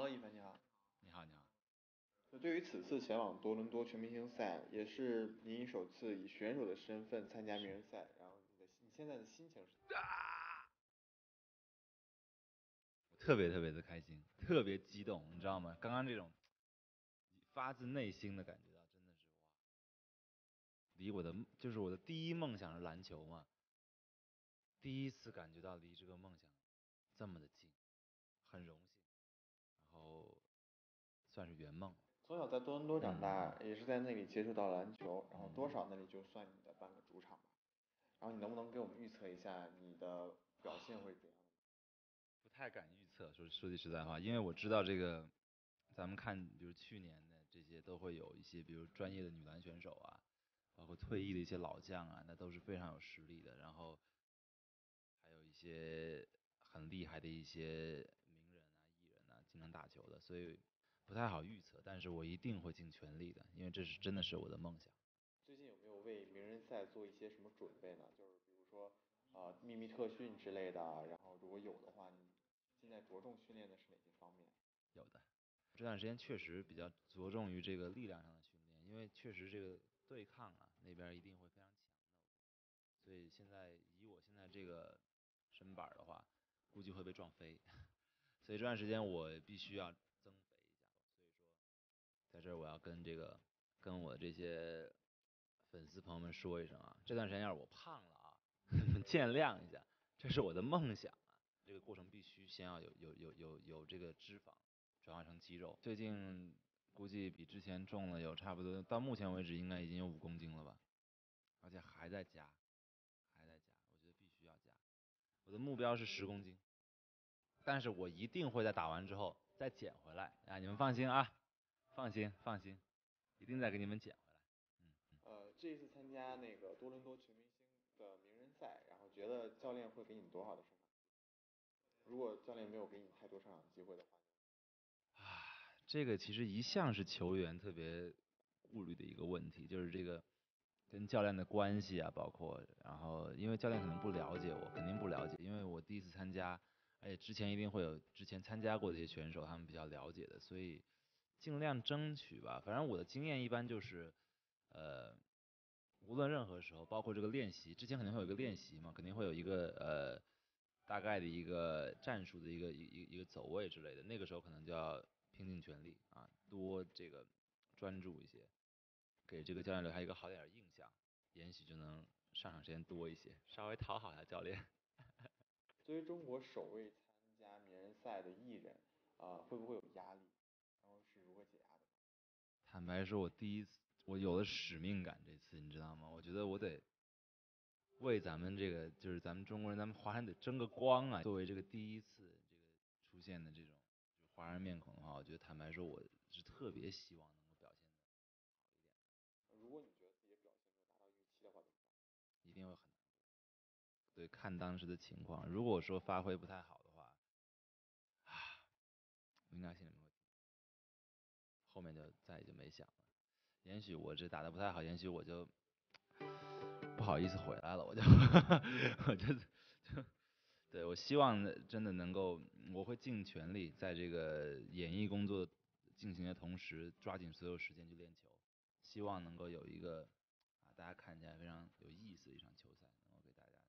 Hello，一凡你好。你好，你好。那对于此次前往多伦多全明星赛，也是您首次以选手的身份参加名人赛，然后你的你现在的心情是？特别特别的开心，特别激动，你知道吗？刚刚这种发自内心的感觉到，真的是哇，离我的就是我的第一梦想是篮球嘛，第一次感觉到离这个梦想这么的近，很荣幸，然后算是圆梦。从小在多伦多长大，也是在那里接触到篮球，然后多少那里就算你的半个主场吧。然后你能不能给我们预测一下你的表现会怎样？不太敢预测，说说句实在话，因为我知道这个，咱们看，比如去年的这些都会有一些，比如专业的女篮选手啊，包括退役的一些老将啊，那都是非常有实力的。然后还有一些很厉害的一些人啊，经常打球的，所以。不太好预测，但是我一定会尽全力的，因为这是真的是我的梦想。最近有没有为名人赛做一些什么准备呢？就是比如说啊秘密特训之类的，然后如果有的话，你现在着重训练的是哪些方面？有的，这段时间确实比较着重于这个力量上的训练，因为确实这个对抗啊那边一定会非常强的，所以现在以我现在这个身板的话，估计会被撞飞，所以这段时间我必须要增肥一下，所以说。在这我要跟这个跟我这些粉丝朋友们说一声啊，这段时间要是我胖了啊，你们见谅一下，这是我的梦想啊。这个过程必须先要有有有有有这个脂肪转化成肌肉。最近估计比之前重了有差不多，到目前为止应该已经有五公斤了吧，而且还在加，还在加，我觉得必须要加。我的目标是十公斤，但是我一定会在打完之后再捡回来啊，你们放心啊。放心，放心，一定再给你们捡回来。嗯嗯。呃，这一次参加那个多伦多全明星的名人赛，然后觉得教练会给你多少的上场？如果教练没有给你太多上场机会的话。啊，这个其实一向是球员特别顾虑的一个问题，就是这个跟教练的关系啊，包括然后因为教练可能不了解我，肯定不了解，因为我第一次参加，而且之前一定会有之前参加过的一些选手，他们比较了解的，所以。尽量争取吧，反正我的经验一般就是，呃，无论任何时候，包括这个练习，之前肯定会有一个练习嘛，肯定会有一个呃大概的一个战术的一个一一一个走位之类的，那个时候可能就要拼尽全力啊，多这个专注一些，给这个教练留下一个好点的印象，也许就能上场时间多一些，稍微讨好一下教练。作为中国首位参加名人赛的艺人啊，会不会有压力？然后是如何解压的坦白说，我第一次我有了使命感，这次你知道吗？我觉得我得为咱们这个就是咱们中国人，咱们华人得争个光啊！作为这个第一次这个出现的这种华人面孔的话，我觉得坦白说，我是特别希望能够表现的好一点。如果你觉得自己表现没有达到预期的话，一定会很难过。对，看当时的情况，如果说发挥不太好的话，啊，应该心里面。后面就再也就没想了，也许我这打的不太好，也许我就不好意思回来了，我就 我就就对我希望真的能够，我会尽全力在这个演艺工作进行的同时，抓紧所有时间去练球，希望能够有一个啊大家看起来非常有意思的一场球赛，能够给大家。